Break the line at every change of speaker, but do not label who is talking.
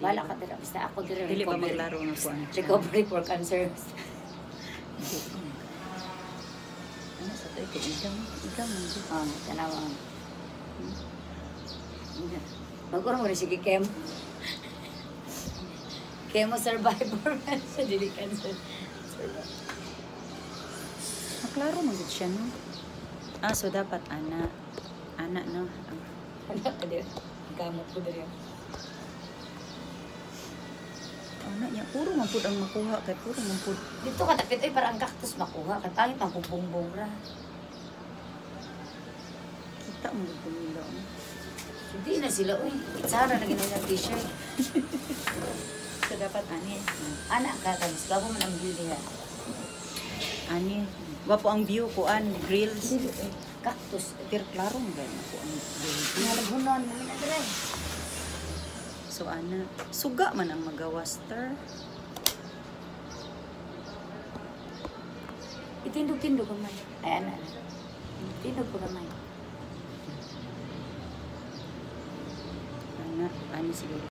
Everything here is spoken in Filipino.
Bala ka dira basta ako dira
Dili ba
recovery.
maglaro na po ang
Recovery for cancer.
Ano sa to ito? Idam. Idam. Idam.
Oh, tanawa. Magkuro mo rin sige Kem. Chemo survivor sa dili cancer.
Maklaro mo gud siya no. Ah, so dapat ana. Ana no. Ang
Ano ka dira? Gamot ko dira.
Ana niya puro man pud ang makuha kay puro man pud.
Dito ka tapit ay para ang cactus makuha. Kay pangit ang bumbong ra.
Kita mo gud nila.
Hindi na sila, uy, itsara na ginawa t-shirt.
So dapat ani.
Anak ka, kamis, bago man ang building ha.
Ani. Wa po ang view ko an grills.
Cactus.
Pero klaro mo ba po ang view?
Nalaghunon, namin na.
So ana, suga man ang magawas ter.
Itindog-tindog kamay. Ay, ana. Tindog ko kamay.
Ana, ani siguro.